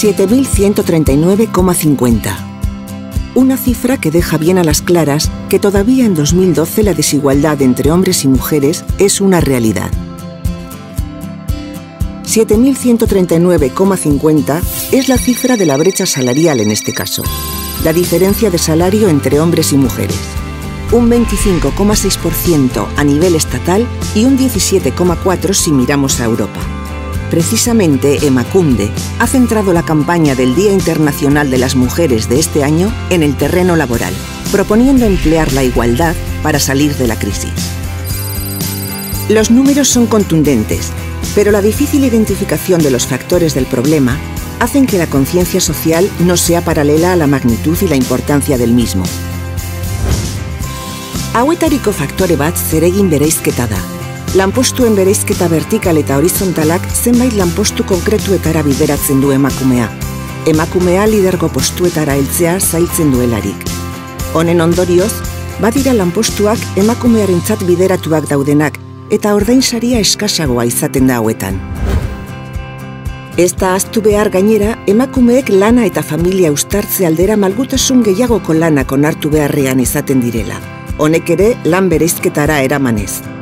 7.139,50. Una cifra que deja bien a las claras que todavía en 2012 la desigualdad entre hombres y mujeres es una realidad. 7.139,50 es la cifra de la brecha salarial en este caso, la diferencia de salario entre hombres y mujeres. Un 25,6% a nivel estatal y un 17,4% si miramos a Europa. Precisamente Emacunde ha centrado la campaña del Día Internacional de las Mujeres de este año en el terreno laboral, proponiendo emplear la igualdad para salir de la crisis. Los números son contundentes pero la difícil identificación de los factores del problema hacen que la conciencia social no sea paralela a la magnitud y la importancia del mismo. Hauetariko faktore bat zeregin bereizketa da. Lanpostuen bereizketa vertikal eta horizontalak zenbait lanpostu konkretuetara bideratzen du emakumea. Emakumea lidergo postuetara heltzea zailtzen duelarik. Honen ondorioz, badira lanpostuak emakumearentzat bideratuak daudenak eta ordainsaria eskasagoa izaten da hauetan. Ez da aztu behar gainera, emakumeek lana eta familia ustartze aldera malgutasun gehiagoko lanak onartu beharrean izaten direla. Honek ere lan bereizketara eramanez.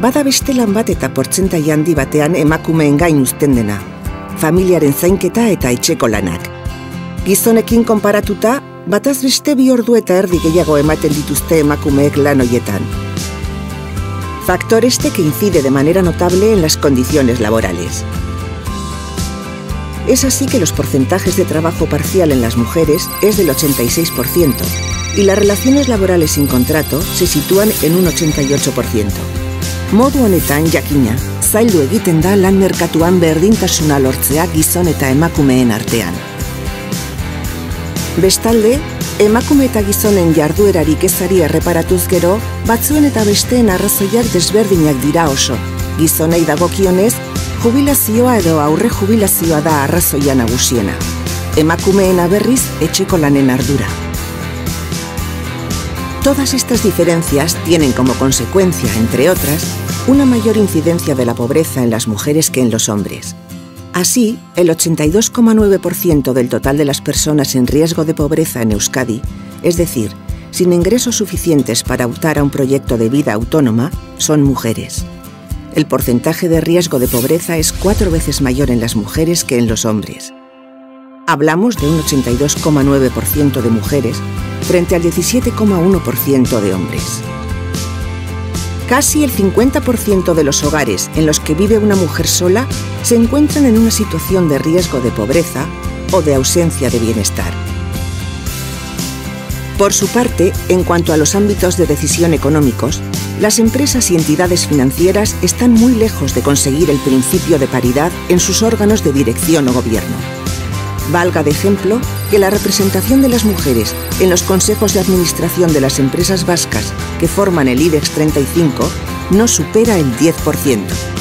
Bada beste lan bat eta portzentai handi batean emakumeen gain uzten dena. Familiaren zainketa eta etxeko lanak. Gizonekin konparatuta, bataz beste bi ordu eta erdi gehiago ematen dituzte emakumeek lan hoietan factor este que incide de manera notable en las condiciones laborales. Es así que los porcentajes de trabajo parcial en las mujeres es del 86% y las relaciones laborales sin contrato se sitúan en un 88%. Modu honetan jakina, zaildu egiten da lan merkatuan berdintasuna lortzea gizon eta emakumeen artean. Bestalde, emakume eta gizonen jarduerarik ezari erreparatuz gero, batzuen eta besteen arrazoiak desberdinak dira oso. Gizonei dagokionez, jubilazioa edo aurre jubilazioa da arrazoia nagusiena. Emakumeen berriz etxeko lanen ardura. Todas estas diferencias tienen como consecuencia, entre otras, una mayor incidencia de la pobreza en las mujeres que en los hombres. Así, el 82,9% del total de las personas en riesgo de pobreza en Euskadi, es decir, sin ingresos suficientes para optar a un proyecto de vida autónoma, son mujeres. El porcentaje de riesgo de pobreza es cuatro veces mayor en las mujeres que en los hombres. Hablamos de un 82,9% de mujeres frente al 17,1% de hombres. Casi el 50% de los hogares en los que vive una mujer sola se encuentran en una situación de riesgo de pobreza o de ausencia de bienestar. Por su parte, en cuanto a los ámbitos de decisión económicos, las empresas y entidades financieras están muy lejos de conseguir el principio de paridad en sus órganos de dirección o gobierno. Valga de ejemplo que la representación de las mujeres en los consejos de administración de las empresas vascas que forman el IBEX 35 no supera el 10%.